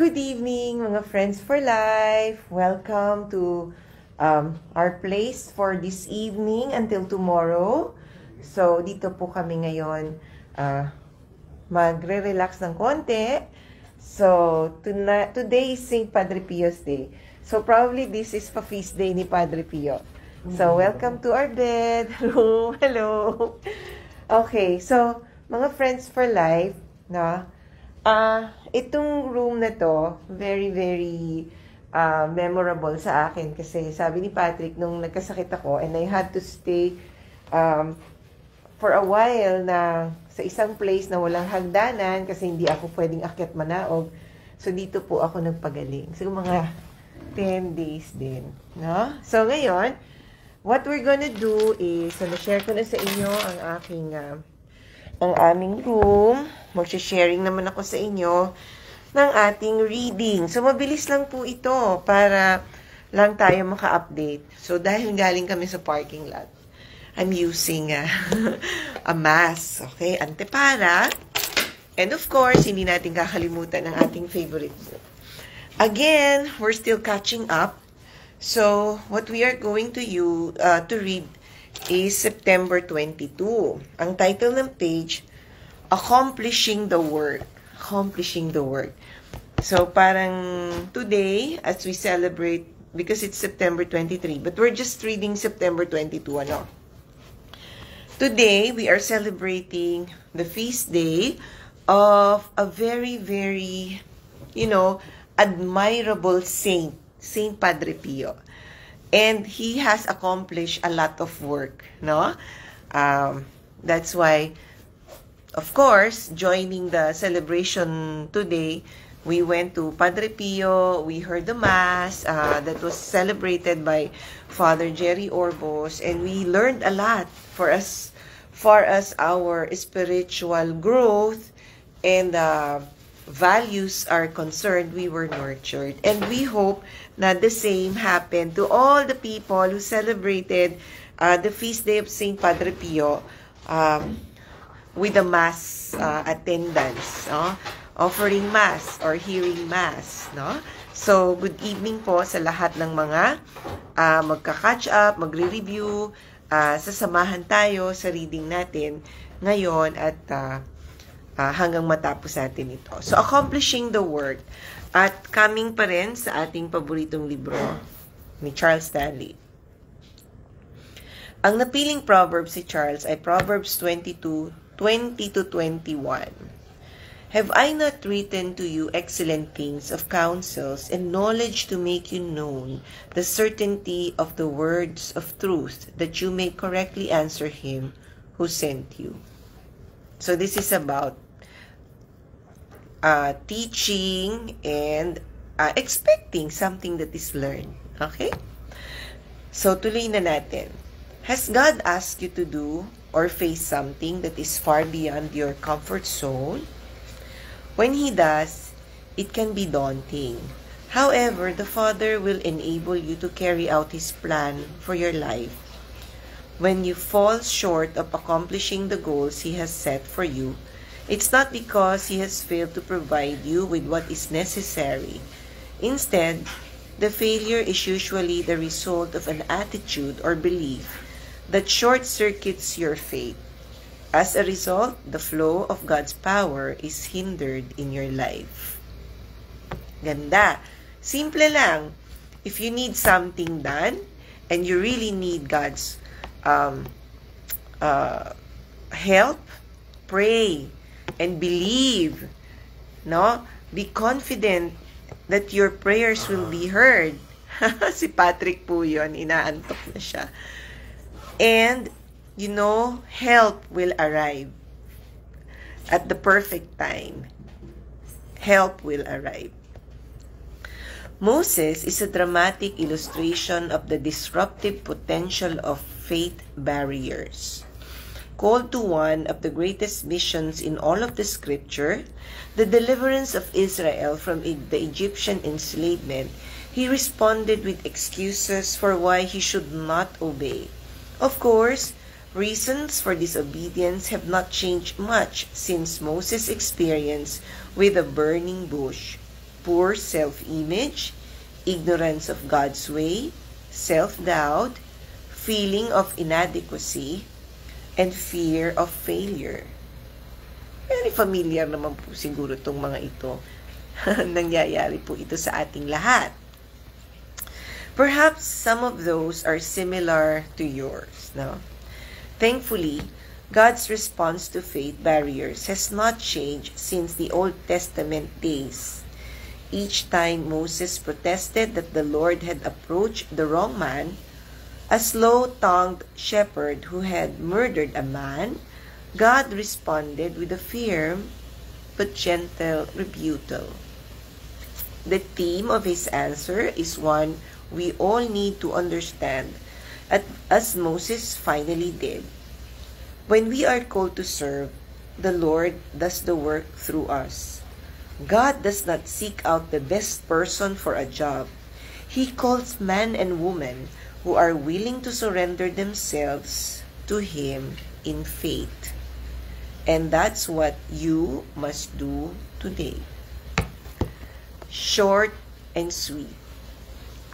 Good evening, mga friends for life. Welcome to um, our place for this evening until tomorrow. So, dito po kami ngayon uh, magre-relax ng konti. So, tonight, today is St. Padre Pio's Day. So, probably this is pa feast day ni Padre Pio. So, welcome to our bedroom. Hello. Okay, so, mga friends for life, no? Ah, uh, itong room na to, very, very uh, memorable sa akin kasi sabi ni Patrick nung nagkasakit ako and I had to stay um, for a while na sa isang place na walang hagdanan kasi hindi ako pwedeng akyat manaog. So, dito po ako nagpagaling. So, mga 10 days din. No? So, ngayon, what we're gonna do is, so, na-share ko na sa inyo ang aking uh, ang aming room. Mag-sharing naman ako sa inyo ng ating reading. So, mabilis lang po ito para lang tayo maka-update. So, dahil galing kami sa parking lot, I'm using uh, a mask. Okay? Antepara. And of course, hindi natin kakalimutan ng ating favorite book. Again, we're still catching up. So, what we are going to you uh, to read is September 22. Ang title ng page, Accomplishing the Work. Accomplishing the Work. So, parang today, as we celebrate, because it's September 23, but we're just reading September 22, ano? Today, we are celebrating the feast day of a very, very, you know, admirable saint, Saint Padre Pio. And he has accomplished a lot of work, no? Um, that's why, of course, joining the celebration today, we went to Padre Pio, we heard the Mass uh, that was celebrated by Father Jerry Orbos, and we learned a lot for us, far as our spiritual growth and uh, values are concerned, we were nurtured. And we hope that the same happened to all the people who celebrated uh, the feast day of St. Padre Pio um, with the mass uh, attendance, no? offering mass or hearing mass. No? So, good evening po sa lahat ng mga uh, magka-catch up, magre-review, uh, sasamahan tayo sa reading natin ngayon at uh, uh, hanggang matapos natin ito. So, accomplishing the work at coming pa rin sa ating paboritong libro ni Charles Stanley. Ang napiling proverb si Charles ay Proverbs 22, 20 to 21. Have I not written to you excellent things of counsels and knowledge to make you known the certainty of the words of truth, that you may correctly answer him who sent you? So this is about uh, teaching and uh, expecting something that is learned. Okay? So, tuloy na natin. Has God asked you to do or face something that is far beyond your comfort zone? When He does, it can be daunting. However, the Father will enable you to carry out His plan for your life. When you fall short of accomplishing the goals He has set for you, It's not because He has failed to provide you with what is necessary. Instead, the failure is usually the result of an attitude or belief that short circuits your faith. As a result, the flow of God's power is hindered in your life. Ganda. Simple lang. If you need something done and you really need God's um, uh, help, pray and believe. No? Be confident that your prayers will be heard. si Patrick po yun, inaantok na siya. And, you know, help will arrive at the perfect time. Help will arrive. Moses is a dramatic illustration of the disruptive potential of faith barriers called to one of the greatest missions in all of the scripture, the deliverance of Israel from the Egyptian enslavement, he responded with excuses for why he should not obey. Of course, reasons for disobedience have not changed much since Moses' experience with the burning bush. poor self-image, ignorance of God's way, self-doubt, feeling of inadequacy, and fear of failure. Very familiar naman po siguro itong mga ito. Nangyayari po ito sa ating lahat. Perhaps some of those are similar to yours. No? Thankfully, God's response to faith barriers has not changed since the Old Testament days. Each time Moses protested that the Lord had approached the wrong man, a slow-tongued shepherd who had murdered a man, God responded with a firm but gentle rebuttal. The theme of his answer is one we all need to understand, as Moses finally did. When we are called to serve, the Lord does the work through us. God does not seek out the best person for a job. He calls man and woman who are willing to surrender themselves to Him in faith. And that's what you must do today. Short and sweet.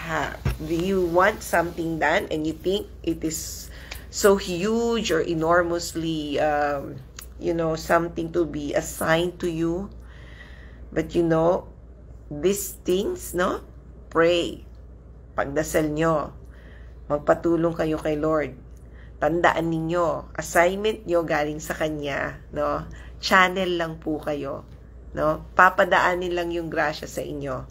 Ha, do you want something done and you think it is so huge or enormously, um, you know, something to be assigned to you? But you know, these things, no? Pray. Pagdasal nyo Magpatulong kayo kay Lord. Tandaan ninyo, assignment nyo galing sa Kanya, no? Channel lang po kayo, no? Papadaanin lang yung grasya sa inyo.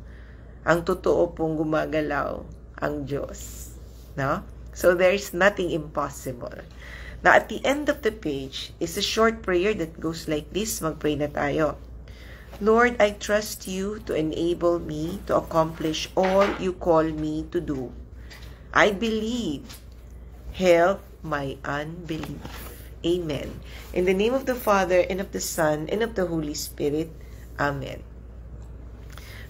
Ang totoo pong gumagalaw ang Diyos, no? So there's nothing impossible. Now, at the end of the page is a short prayer that goes like this. Magpray na tayo. Lord, I trust you to enable me to accomplish all you call me to do. I believe. Help my unbelief. Amen. In the name of the Father, and of the Son, and of the Holy Spirit. Amen.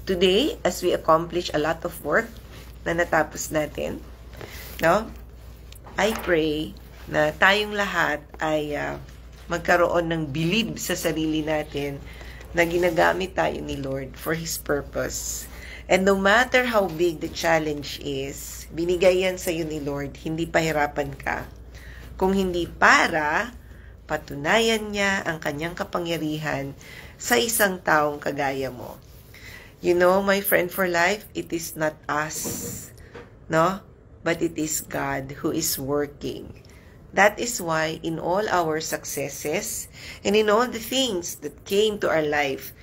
Today, as we accomplish a lot of work na natapos natin, no? I pray na tayong lahat ay uh, magkaroon ng believe sa sarili natin na ginagamit tayo ni Lord for His purpose. And no matter how big the challenge is, Binigay yan sa iyo ni Lord, hindi pahirapan ka. Kung hindi para, patunayan niya ang kanyang kapangyarihan sa isang taong kagaya mo. You know, my friend for life, it is not us, no? But it is God who is working. That is why in all our successes and in all the things that came to our life,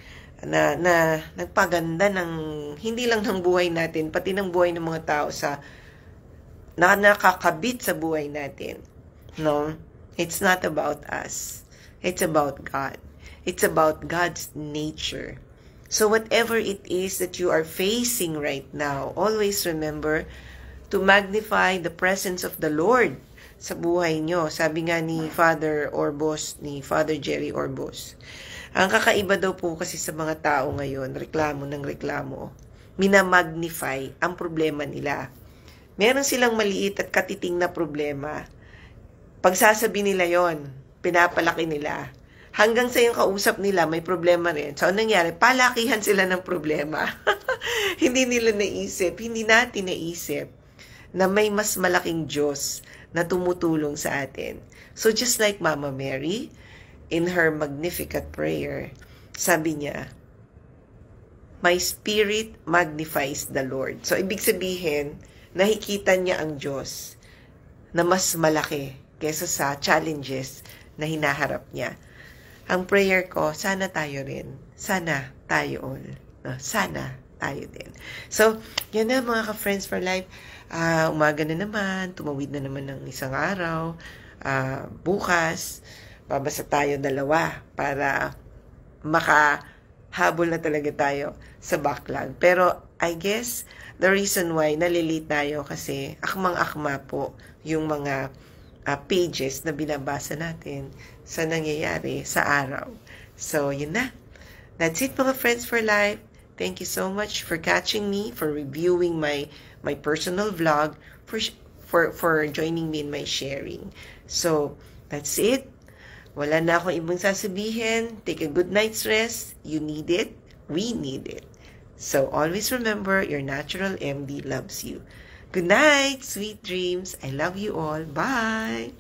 na, na nagpaganda ng hindi lang ng buhay natin, pati ng buhay ng mga tao sa na nakakabit sa buhay natin. No? It's not about us. It's about God. It's about God's nature. So whatever it is that you are facing right now, always remember to magnify the presence of the Lord sa buhay nyo. Sabi nga ni Father Orbos, ni Father Jerry Orbos, ang kakaiba daw po kasi sa mga tao ngayon, reklamo ng reklamo, minamagnify ang problema nila meron silang maliit at katiting na problema. Pagsasabi nila yon, pinapalaki nila. Hanggang sa yung kausap nila, may problema rin. So, anong nangyari? Palakihan sila ng problema. hindi nila naisip, hindi natin naisip na may mas malaking Diyos na tumutulong sa atin. So, just like Mama Mary, in her Magnificat prayer, sabi niya, My spirit magnifies the Lord. So, ibig sabihin, nakikita niya ang Diyos na mas malaki kesa sa challenges na hinaharap niya. Ang prayer ko, sana tayo rin. Sana tayo all. No? Sana tayo din. So, yan na mga ka-friends for life. Uh, umaga na naman, tumawid na naman ng isang araw. Uh, bukas, babasa tayo dalawa para makahabol na talaga tayo sa backlog. Pero, I guess, The reason why nalilate tayo kasi akmang-akma po yung mga uh, pages na binabasa natin sa nangyayari sa araw. So, yun na. That's it mga friends for life. Thank you so much for catching me, for reviewing my my personal vlog, for for for joining me in my sharing. So, that's it. Wala na akong ibang sasabihin. Take a good night's rest. You need it. We need it. So always remember your natural MD loves you. Good night, sweet dreams. I love you all. Bye.